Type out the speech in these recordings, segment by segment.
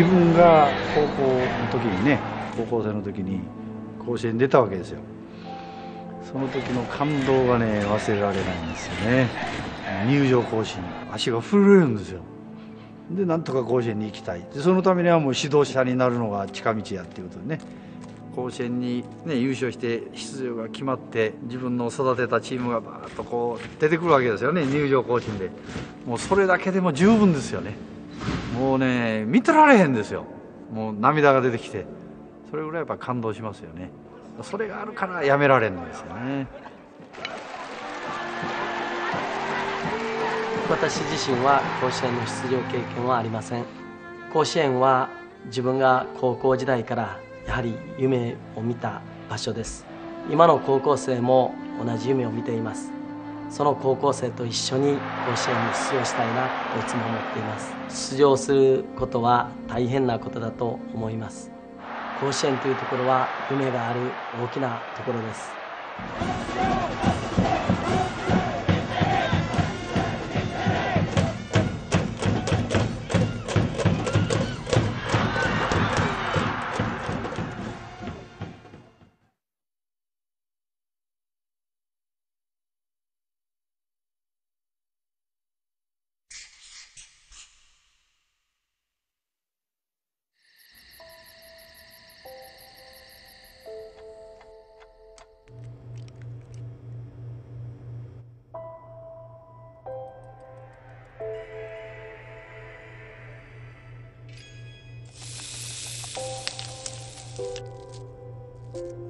自分が高校の時にね高校生の時に甲子園出たわけですよ。その時の感動がね忘れられないんですよね。入場行進足が震えるんですよ。でなんとか甲子園に行きたい。でそのためにはもう指導者になるのが近道やっていうことでね。甲子園に、ね、優勝して出場が決まって自分の育てたチームがバーッとこう出てくるわけですよね。入場行進で。もうそれだけでも十分ですよね。もうね見てられへんですよ。もう涙が出てきて。それぐらいやっぱ感動しますよね。それがあるからやめられんんですよね。私自身は甲子園の出場経験はありません。甲子園は自分が高校時代からやはり夢を見た場所です。今の高校生も同じ夢を見ています。その高校生と一緒に甲子園に出場したいなといつも思っています。出場することは大変なことだと思います。甲子園というところは夢がある大きなところです。うん。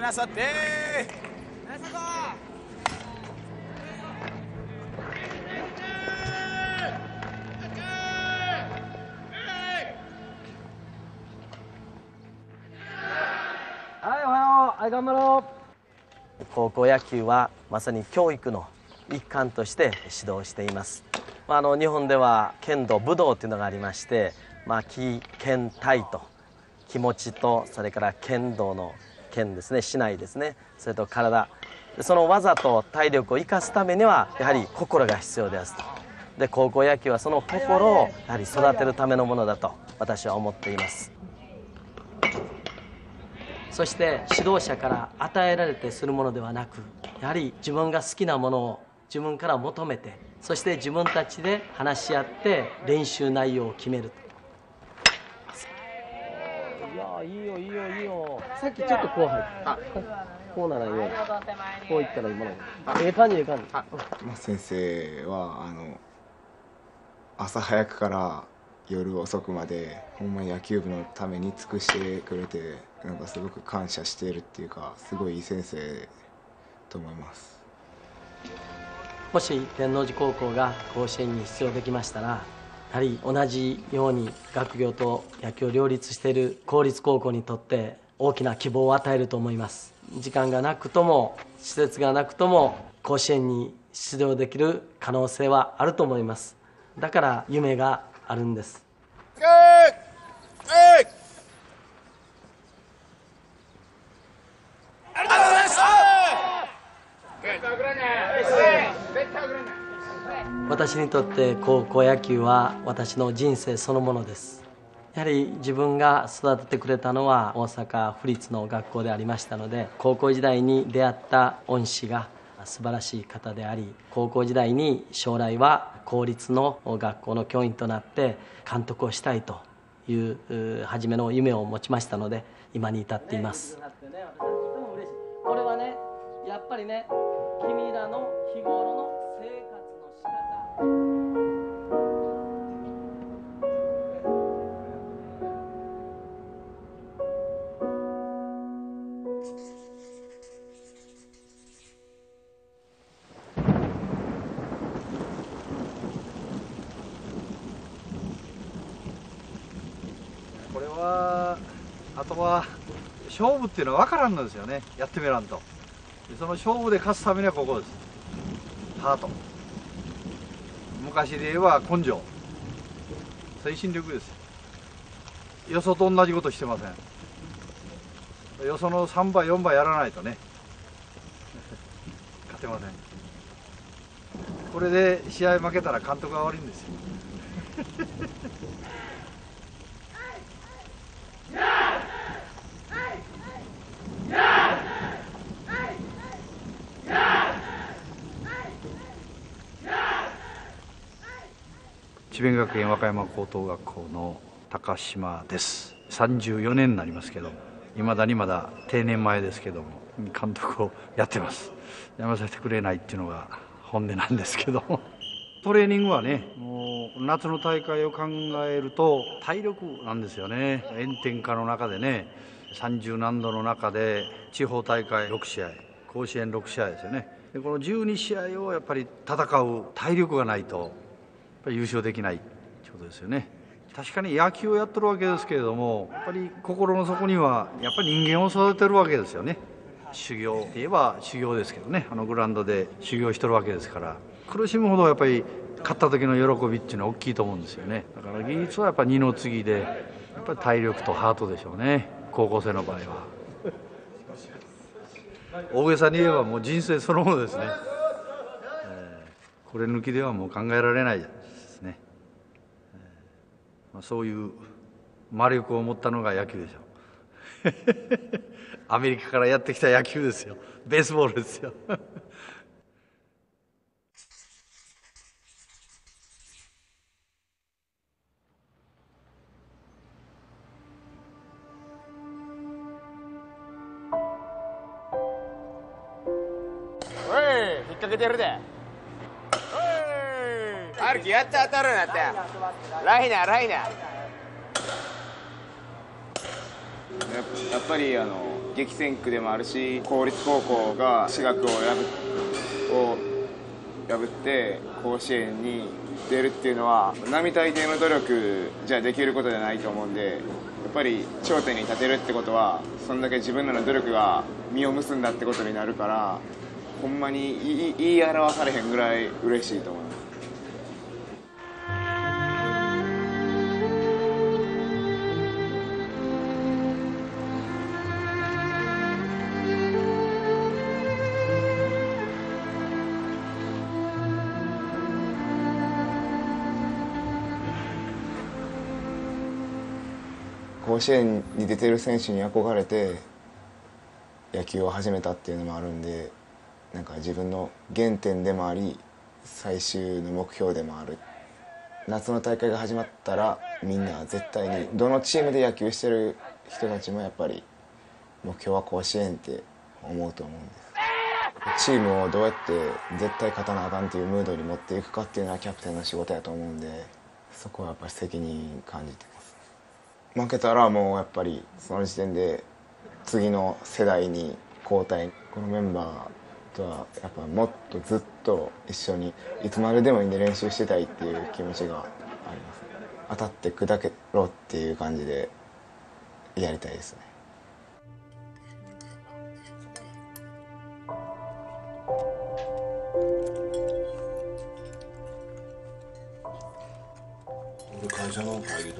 なさって。はいおはよう。はい頑張ろう。高校野球はまさに教育の一環として指導しています。あの日本では剣道武道というのがありましてまあ気剣体と気持ちとそれから剣道の剣ですね竹刀ですね。それと体。その技と体力を生かすためにはやはり心が必要ですと。で高校野球はその心をやはり育てるためのものだと私は思っています。そして指導者から与えられてするものではなくやはり自分が好きなものを自分から求めてそして自分たちで話し合って練習内容を決めるいやいいよいいよいいよ。さっきちょっとこう入った。こうならいいよこういったら今の。ええ感じええ感じまあ先生はあの朝早くから夜遅くまでほんまに野球部のために尽くしてくれてなんかすごく感謝しているっていうかすごいいい先生と思います。もし天王寺高校が甲子園に出場できましたらやはり同じように学業と野球を両立している公立高校にとって大きな希望を与えると思います。時間がなくとも施設がなくとも甲子園に出場できる可能性はあると思います。だから夢があるんです。私にとって高校野球は私の人生そのものです。やはり自分が育ててくれたのは大阪府立の学校でありましたので高校時代に出会った恩師が素晴らしい方であり高校時代に将来は公立の学校の教員となって監督をしたいという初めの夢を持ちましたので今に至っています。これはねやっぱりね君らの日頃の負っていうのは分からんのですよね。やってみらんと。でその勝負で勝つためにはここです。ハート。昔で言えば根性。精神力です。よそと同じことしてません。よその3倍4倍やらないとね。勝てません。これで試合負けたら監督が悪いんですよ。智弁学園和歌山高等学校の高島です。34年になりますけどいまだにまだ定年前ですけども監督をやってます。やめさせてくれないっていうのが本音なんですけども。トレーニングはねもう夏の大会を考えると体力なんですよね。炎天下の中でね30何度の中で地方大会6試合甲子園6試合ですよね。この12試合をやっぱり戦う体力がないとぱり優勝できないってことですよね。確かに野球をやってるわけですけれどもやっぱり心の底にはやっぱり人間を育てるわけですよね。修行って言えば修行ですけどね。あのグラウンドで修行してるわけですから。苦しむほどやっぱり勝った時の喜びっていうのは大きいと思うんですよね。だから技術はやっぱ二の次でやっぱり体力とハートでしょうね。高校生の場合は。大げさに言えばもう人生そのものですね、えーこれ抜きではもう考えられない、そういう魔力を持ったのが野球でしょ。う アメリカからやってきた野球ですよ。ベースボールですよ。たるなってライナーライナーやっぱりあの激戦区でもあるし公立高校が私学を破っを破って甲子園に出るっていうのは並大抵の努力じゃできることじゃないと思うんでやっぱり頂点に立てるってことはそんだけ自分らの努力が実を結んだってことになるからほんまに言い言い表されへんぐらい嬉しいと思います。甲子園に出てる選手に憧れて野球を始めたっていうのもあるんでなんか自分の原点でもあり最終の目標でもある。夏の大会が始まったらみんな絶対にどのチームで野球してる人たちもやっぱり目標は甲子園って思うと思うんです。チームをどうやって絶対勝たなあかんっていうムードに持っていくかっていうのはキャプテンの仕事やと思うんでそこはやっぱり責任感じて。ます負けたらもうやっぱりその時点で次の世代に交代このメンバーとはやっぱもっとずっと一緒にいつまででもいいんで練習してたいっていう気持ちがあります。当たって砕けろっていう感じでやりたいですね。会社の会議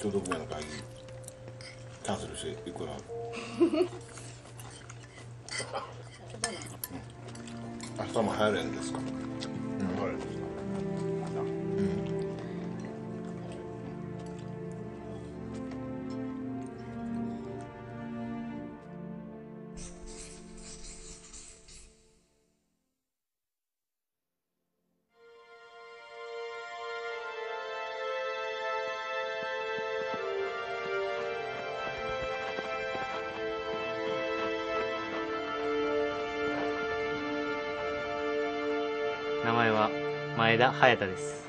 と共同部会の会議キャンセルしていくら？明日も入れんですか、うん、入れんです田隼太です。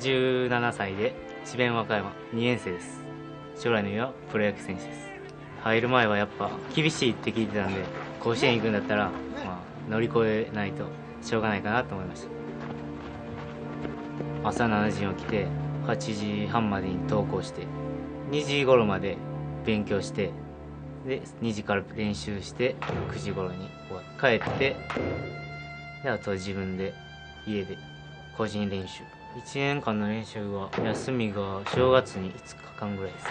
17歳で智弁和歌山2年生です。将来の夢はプロ野球選手です。入る前はやっぱ厳しいって聞いてたんで甲子園行くんだったら、まあ、乗り越えないとしょうがないかなと思いました。朝7時に起きて8時半までに登校して2時頃まで勉強してで2時から練習して9時頃に帰ってであとは自分で家で個人練習。1年間の練習は休みが正月に5日間ぐらいです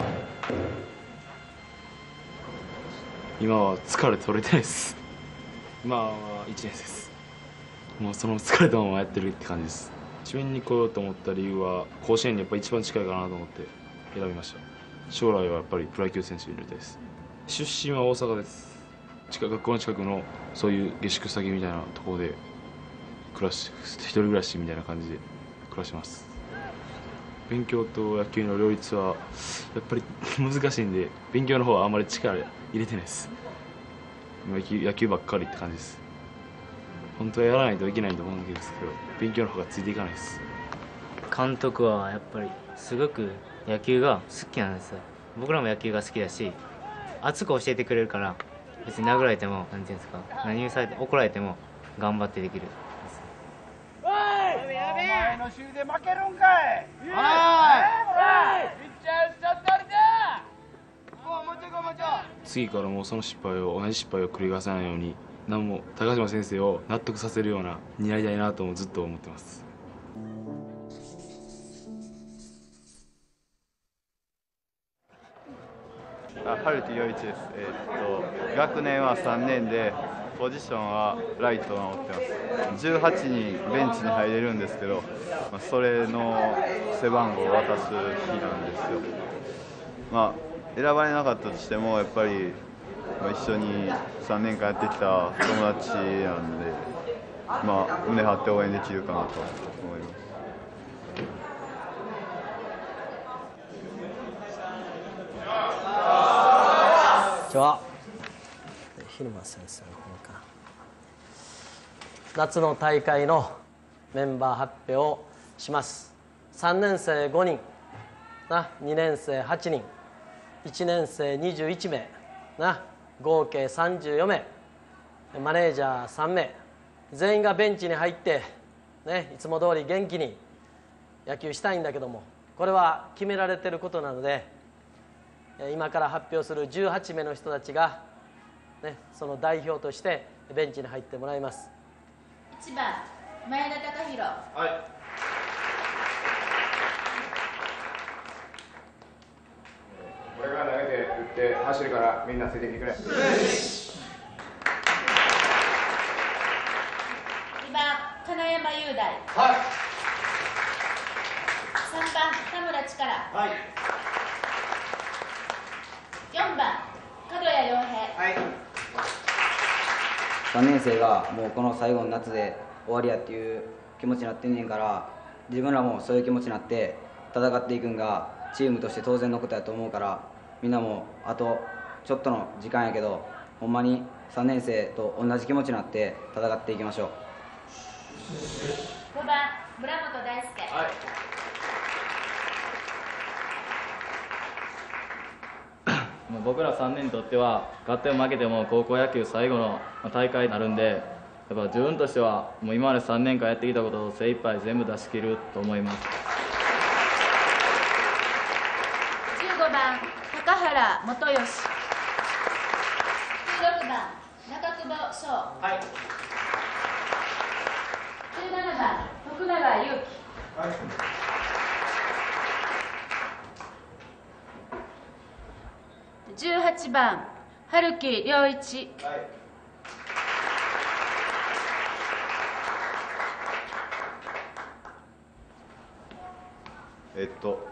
今は疲れ取れてないです。今は1年生です。もうその疲れたままやってるって感じです。智弁に来ようと思った理由は甲子園にやっぱ一番近いかなと思って選びました。将来はやっぱりプロ野球選手になりたいです。出身は大阪です。近学校の近くのそういう下宿先みたいなところで暮らし一人暮らしみたいな感じで暮らします。勉強と野球の両立はやっぱり難しいんで勉強の方はあんまり力入れてないです。野球野球ばっかりって感じです。本当はやらないといけないと思うんですけど勉強の方がついていかないです。監督はやっぱりすごく野球が好きなんですよ。僕らも野球が好きだし熱く教えてくれるから別に殴られても何ていうんですか何をされて怒られても頑張ってできる。の週で負けるんかい。おい。ピッチャーしちゃったりだもうもうちょいもうちょい次からもうその失敗を同じ失敗を繰り返さないように何も高島先生を納得させるようなになりたいなともずっと思ってます。あ春木陽一です、えーっと学年は3年でポジションはライトを守ってます。18人ベンチに入れるんですけど、まあ、それの背番号を渡す日なんですよ。まあ選ばれなかったとしてもやっぱり、一緒に3年間やってきた友達なんで、まあ、胸張って応援できるかなと思います。こんにちは。蛭間先生の方か。夏の大会のメンバー発表をします。3年生5人。な。2年生8人。1年生21名。な。合計34名。マネージャー3名。全員がベンチに入って、ね、いつも通り元気に野球したいんだけどもこれは決められてることなので今から発表する18名の人たちが、ね、その代表としてベンチに入ってもらいます。1番前田隆弘俺が投げて打って走るからみんなついてきてくれ。2番金山雄大。はい。3番田村力。はい。4番角谷洋平。はい3年生がもうこの最後の夏で終わりやっていう気持ちになってんねんから自分らもそういう気持ちになって戦っていくんがチームとして当然のことやと思うからみんなもあとちょっとの時間やけどほんまに3年生と同じ気持ちになって戦っていきましょう。5番村本大輔もう僕ら3年にとっては勝っても負けても高校野球最後の大会になるんでやっぱ自分としてはもう今まで3年間やってきたことを精一杯全部出し切ると思います。15番高原元義。16番中久保翔。はい。17番徳永裕樹18番春木良一。えっと、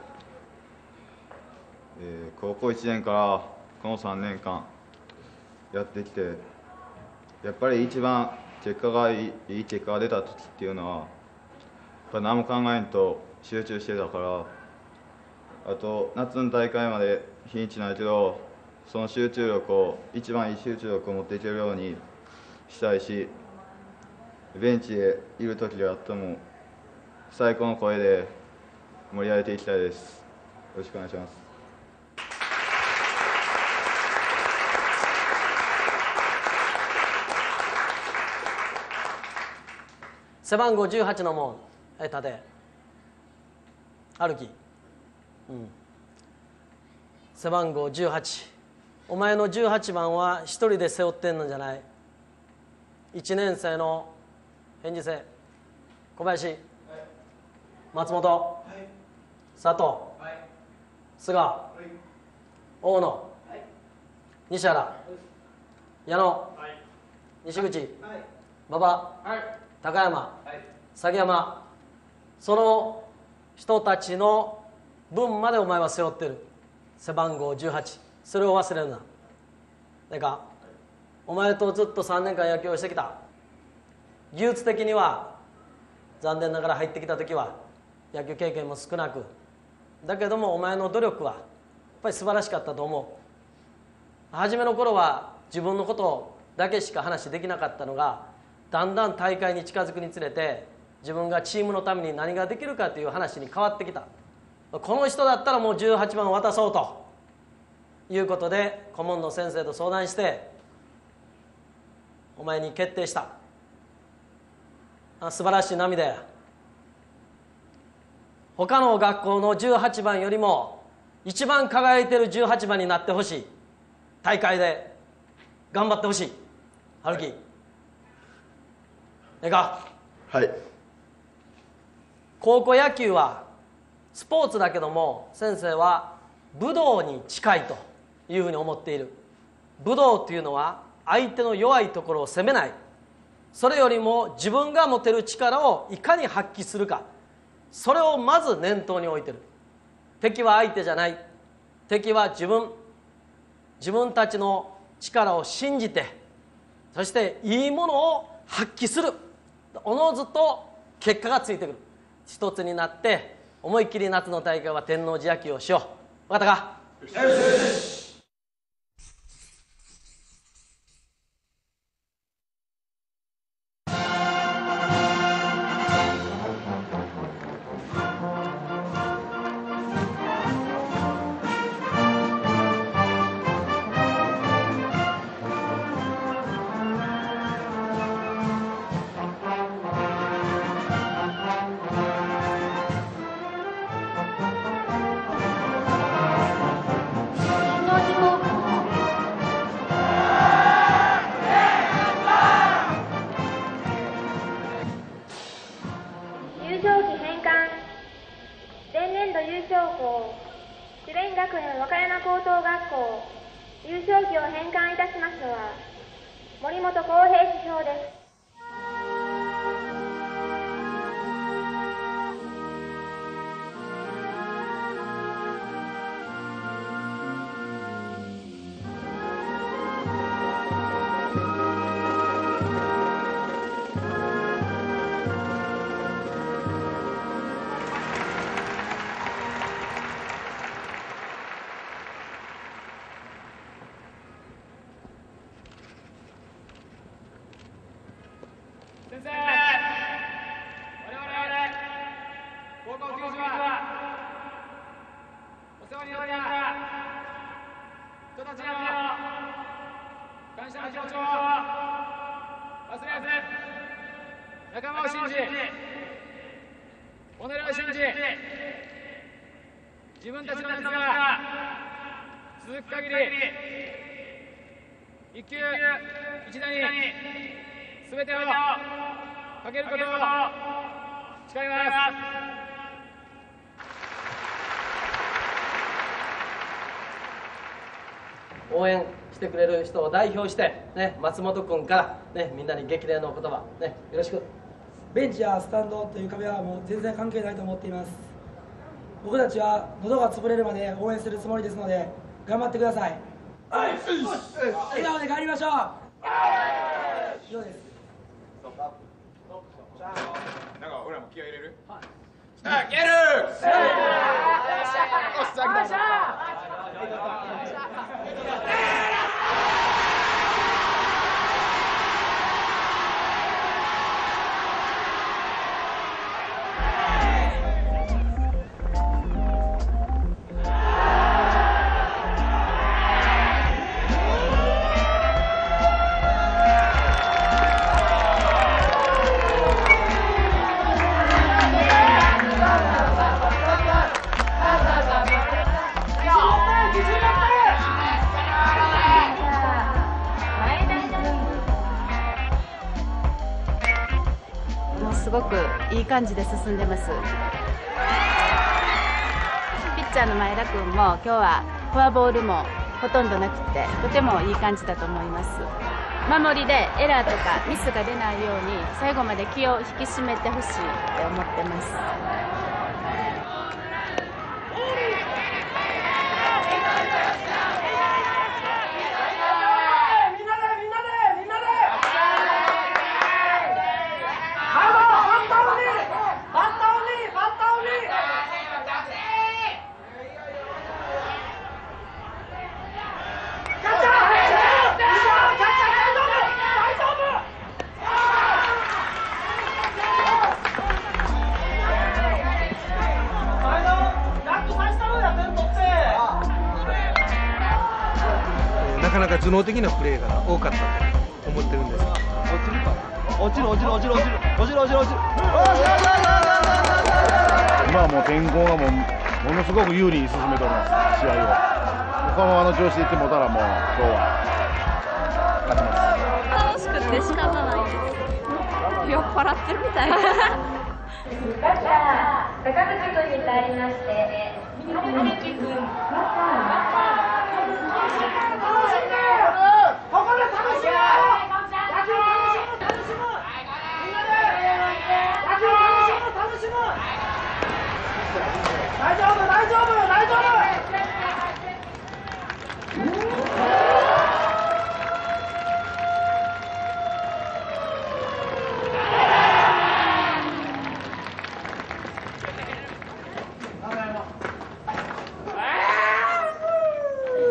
えー高校1年からこの3年間やってきてやっぱり一番結果がいいいい結果が出た時っていうのはやっぱ何も考えんと集中してたからあと夏の大会まで日にちないけどその集中力を一番いい集中力を持っていけるようにしたいしベンチでいる時であっても最高の声で盛り上げていきたいです。よろしくお願いします。背番号18のもんえ立て。歩き。うん。背番号18お前の18番は一人で背負ってんのじゃない。1年生の返事生小林、松本、佐藤、菅、大野、西原、矢野、西口、馬場、高山、崎山。その人たちの分までお前は背負ってる。背番号18それを忘れるな。だかお前とずっと3年間野球をしてきた。技術的には残念ながら入ってきた時は野球経験も少なく。だけどもお前の努力はやっぱり素晴らしかったと思う。初めの頃は自分のことだけしか話できなかったのがだんだん大会に近づくにつれて自分がチームのために何ができるかという話に変わってきた。この人だったらもう18番を渡そうと。いうことで顧問の先生と相談してお前に決定した。あ素晴らしい涙や。他の学校の18番よりも一番輝いてる18番になってほしい。大会で頑張ってほしい。春樹、ええか？はい。高校野球はスポーツだけども先生は武道に近いというふうに思っている。武道というのは相手の弱いところを責めない。それよりも自分が持てる力をいかに発揮するか。それをまず念頭に置いてる。敵は相手じゃない。敵は自分。自分たちの力を信じてそしていいものを発揮する。おのずと結果がついてくる。一つになって思いっきり夏の大会は天王寺野球をしよう。分かったか？仲間を信じ己を信じ自分たちの道が続く限り一球一打に全てをかけることを誓います。応援してくれる人を代表して、ね、松本君から、ね、みんなに激励の言葉、ね、よろしく。ベンチやスタンドという壁はもう全然関係ないと思っています。僕たちは喉が潰れるまで応援するつもりですので頑張ってください。はい笑顔で帰りましょう。以上です。なんか俺らも気合い入れる？はい。さあゲルよっしゃ感じで進んでます。ピッチャーの前田君も今日はフォアボールもほとんどなくてとてもいい感じだと思います。守りでエラーとかミスが出ないように最後まで気を引き締めてほしいって思ってます。頭脳的なプレーが多かったと思ってるんです。落ちるか落ちる落ちる落ちる落ちる落ちる落ちる落ちる今はもう天候がもうものすごく有利に進めております試合をこのままの調子でいってもたらもう今日は楽しくて仕方ないです酔っ払ってるみたいなバッター坂口君に代わりまして春樹君大丈夫大丈夫大丈夫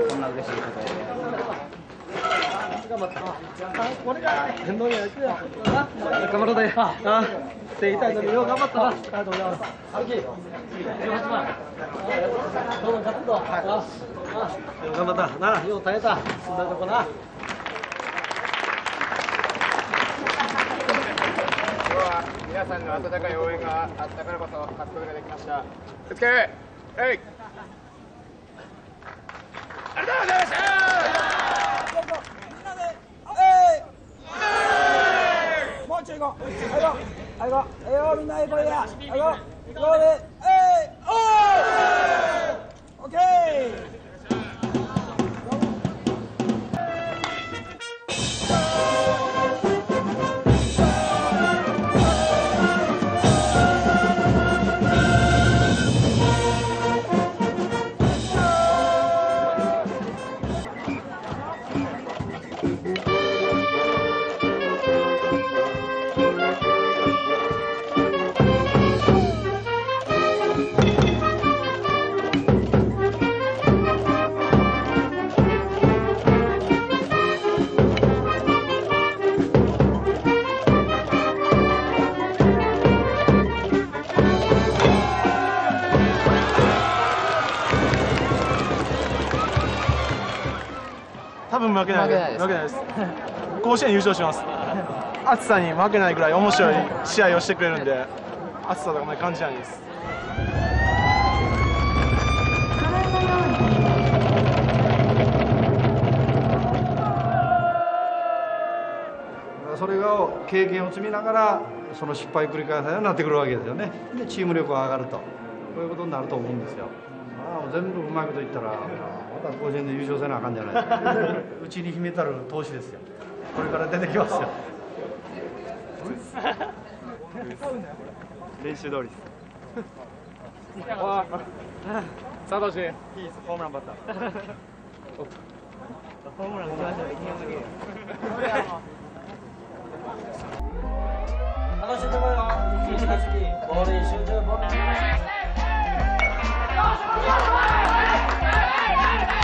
そんな嬉しいことこれが天皇に行くよ頑張ろうだよあ手痛いのによう頑張ったなありがとうございます。春樹18番どうも勝つぞあよう頑張ったな。よう耐えた。そんなとこな皆さんの温かい応援があったからこそ勝つことができました。お疲れえい。ありがとうございましたもうちょい行こうはい行こうはい行こうええよみんなええ声やあいこう行こうでえいおーオッケーけない負けないです。甲子園優勝します。暑さに負けないぐらい面白い試合をしてくれるんで暑さとかまり感じないです。それを経験を積みながらその失敗を繰り返さないようになってくるわけですよね。でチーム力が上がると。こういうことになると思うんですよ。まあ全部うまいこと言ったらまた甲子園で優勝せなあかんじゃない。うちに秘めたる投資ですよ。これから出てきますよ。練習通りです。サトシ。ヒースホームランバッター。ホームラン打ちましょう楽しんでこいよ1日ボールに集中ボール。に集中バッタ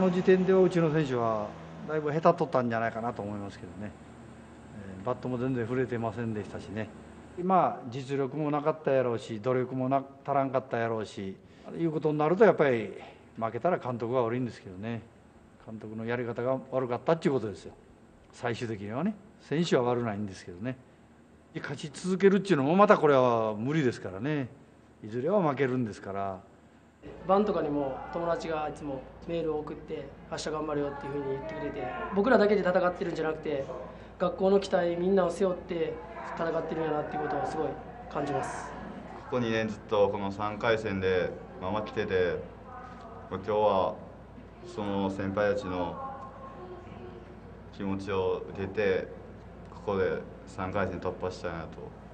の時点ではうちの選手はだいぶ下手とったんじゃないかなと思いますけどね、えーバットも全然触れてませんでしたしね。まあ実力もなかったやろうし努力もな足らんかったやろうしいうことになるとやっぱり負けたら監督が悪いんですけどね。監督のやり方が悪かったっていうことですよ。最終的にはね。選手は悪ないんですけどね。勝ち続けるっていうのもまたこれは無理ですからね。いずれは負けるんですから。晩とかにも友達がいつもメールを送って明日頑張るよっていうふうに言ってくれて僕らだけで戦ってるんじゃなくて学校の期待みんなを背負って戦ってるんやなっていうことをすごい感じます。ここ2年ずっとこの3回戦で、まあ、負けてて、まあ、今日はその先輩たちの気持ちを受けてここで3回戦突破したいなと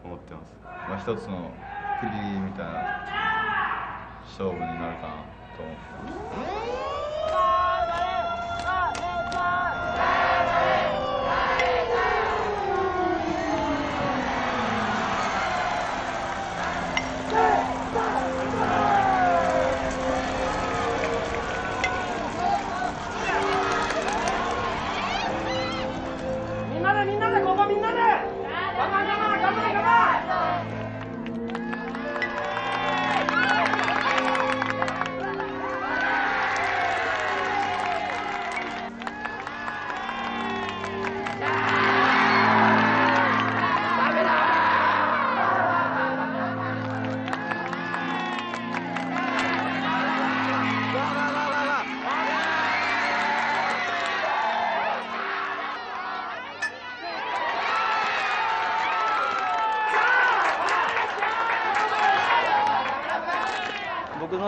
思ってます、まあ、一つの区切りみたいな勝負になるかなと思ってます。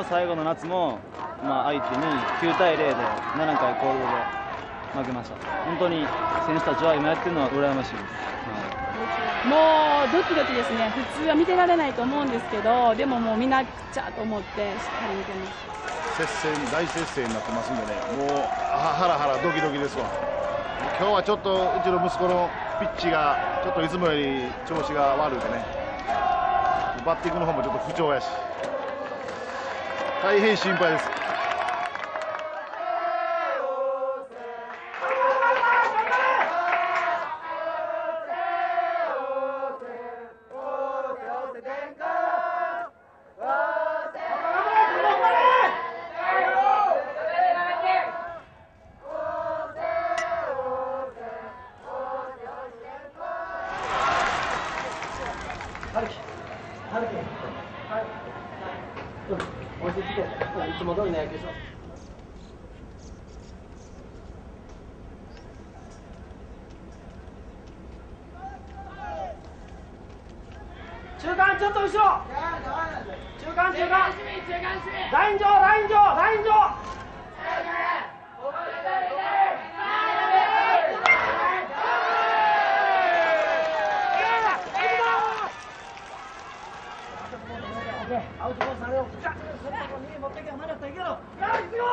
最後の夏も、まあ、相手に9対0で7回コールドで負けました。本当に選手たちは今やってるのは羨ましいです、もうドキドキですね、普通は見てられないと思うんですけど、でももう見なくちゃと思って、しっかり見てます。接戦、大接戦になってますんでね、もうハラハラドキドキですわ。今日はちょっとうちの息子のピッチがちょっといつもより調子が悪くてね、バッティングの方もちょっと不調やし、大変心配です。は いうん落ち着いてうんいつも通りの野球しよう中間ちょっと後ろ。中間中間。ライン上ライン上アウトコースあれをじゃそのとこに持ってけまだったらいけろよいくよ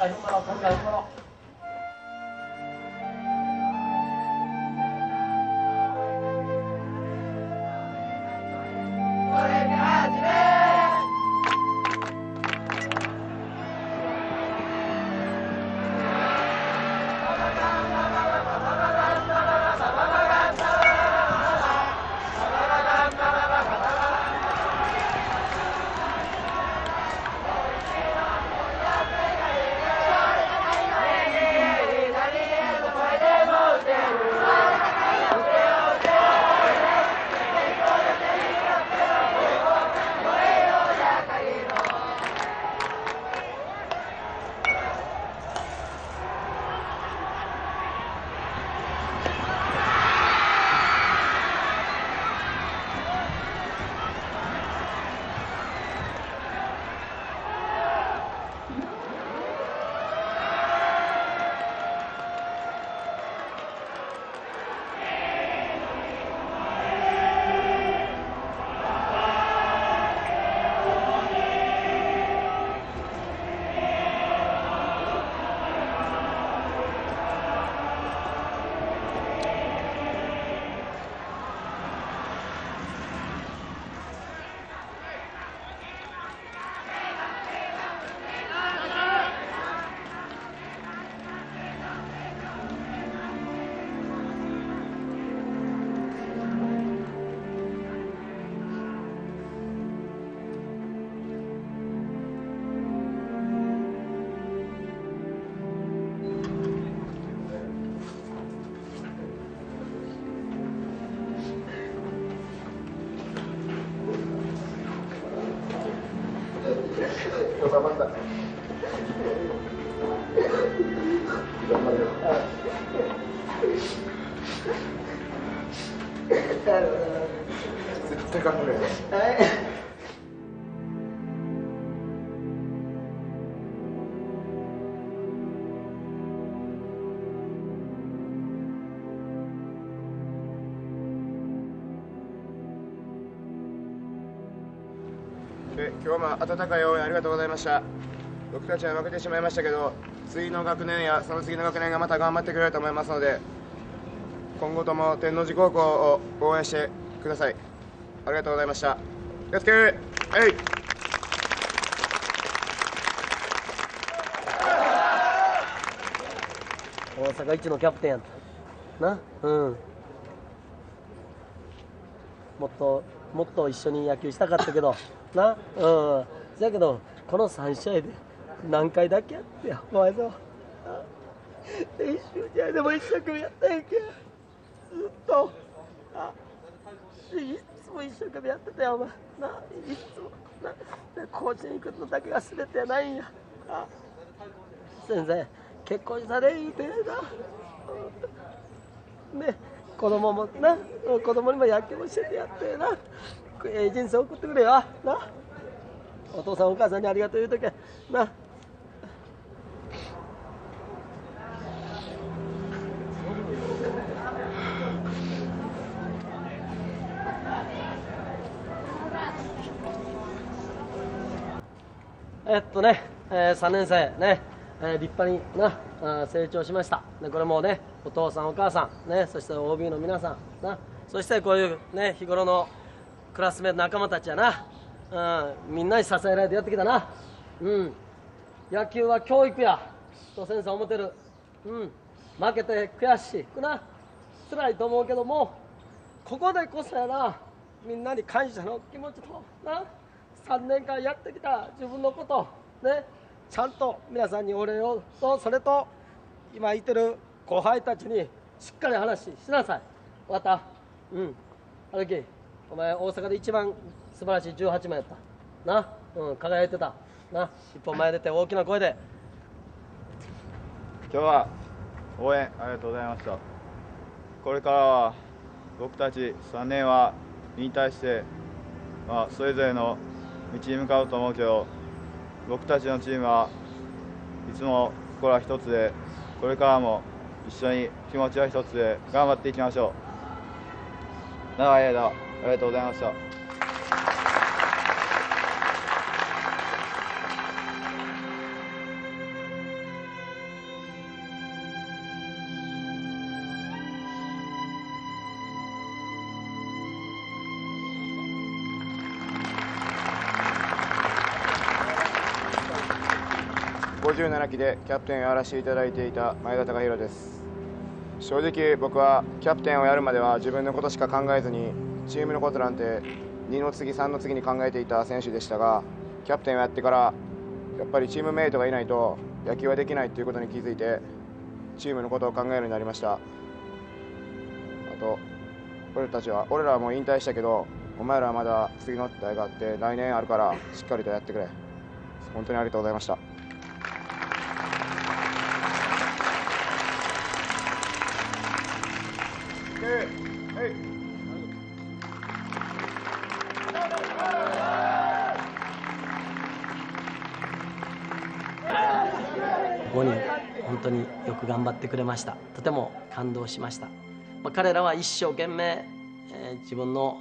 これから踏ん張ろうこれから踏ん張ろう絶対頑張れよで今日も温かい応援ありがとうございました。僕たちは負けてしまいましたけど次の学年やその次の学年がまた頑張ってくれると思いますので今後とも天王寺高校を応援してください。ありがとうございました。気をつけえい。大阪一のキャプテンやった。な？うん。もっともっと一緒に野球したかったけど。な？うん。そやけどこの3試合で何回だけやってよお前と 練習試合でも一生懸命やったやん。けずっとあいつも一生懸命やってたよ。お前ないつもなで甲子園行くのだけが全てやないんや。あ先生結婚したでいいてなね子供もな子供にも野球教えてやってな。ええ人生送ってくれよ。な。お父さんお母さんにありがとう言うとけ。なえっとね、えー、3年生ね、えー、立派にな成長しました。でこれもねお父さんお母さんねそして OB の皆さんな。そしてこういうね日頃のクラスメート仲間たちやな、うん、みんなに支えられてやってきたな。うん。野球は教育やと先生思ってる。うん。負けて悔しいな。辛いと思うけどもここでこそやな。みんなに感謝の気持ちとな。3年間やってきた自分のことね。ちゃんと皆さんにお礼をとそれと今いてる後輩たちにしっかり話ししなさい。分かった？うん。春樹お前大阪で一番素晴らしい18枚やった。な？うん輝いてた。な？一歩前出て大きな声で。今日は応援ありがとうございました。これからは僕たち3年は引退して、まあ、それぞれの道に向かうと思うけど僕たちのチームはいつも心は一つでこれからも一緒に気持ちは一つで頑張っていきましょう。長い間ありがとうございました。57期でキャプテンをやらせていただいていた前田隆弘です。正直僕はキャプテンをやるまでは自分のことしか考えずにチームのことなんて2の次3の次に考えていた選手でしたがキャプテンをやってからやっぱりチームメイトがいないと野球はできないということに気づいてチームのことを考えるようになりました。あと俺たちは俺らはもう引退したけどお前らはまだ次の代があって来年あるからしっかりとやってくれ。本当にありがとうございました。5人本当によく頑張ってくれました。とても感動しました、まあ、彼らは一生懸命、えー自分の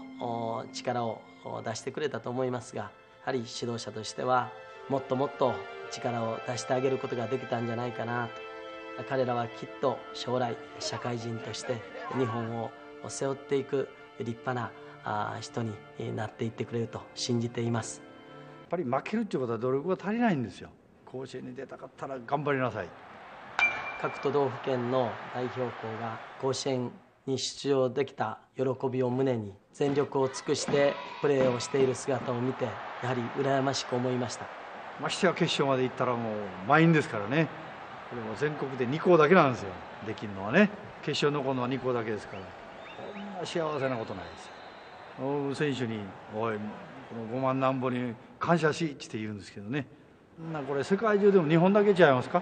力を出してくれたと思いますがやはり指導者としてはもっともっと力を出してあげることができたんじゃないかなと。彼らはきっと将来社会人として日本を背負っていく立派な人になっていってくれると信じています。やっぱり負けるっていうことは努力が足りないんですよ。甲子園に出たかったら頑張りなさい。各都道府県の代表校が甲子園に出場できた喜びを胸に全力を尽くしてプレーをしている姿を見てやはり羨ましく思いました。ましてや決勝まで行ったらもう満員ですからね。これも全国で2校だけなんですよ。できるのはね。決勝残るのは2校だけですから。こんな幸せなことないですよ。選手に「おいこの5万なんぼに感謝し」って言うんですけどねなこれ世界中でも日本だけちゃいますか？